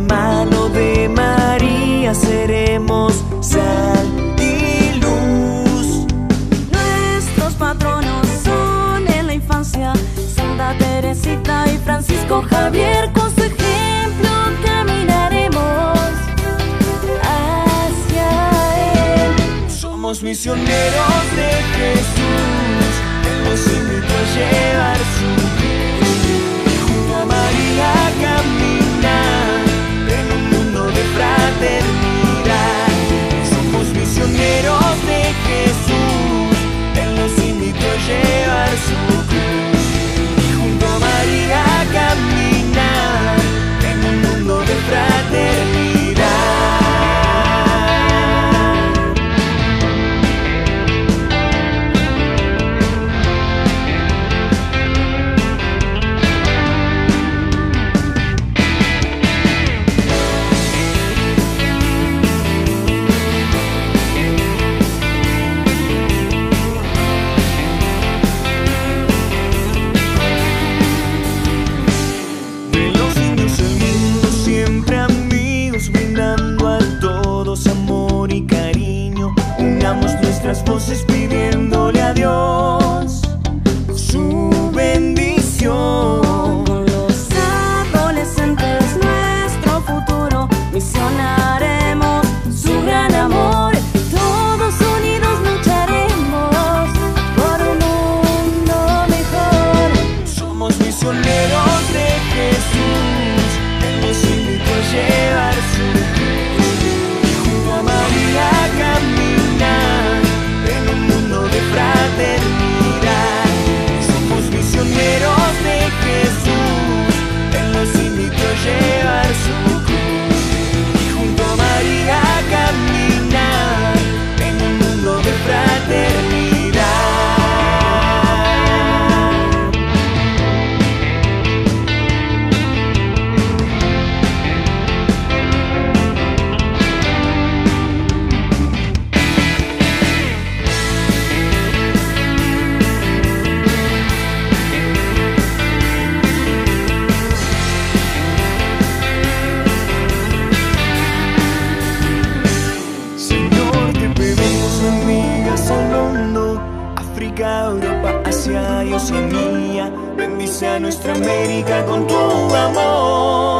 mano de María seremos sal y luz. Nuestros patronos son en la infancia Santa Teresita y Francisco Javier. Con su ejemplo caminaremos hacia él. Somos misioneros de Jesús. Él nos invitó a llevar su pidiéndole a Dios su bendición. Oceanía, bendice a nuestra América con tu amor.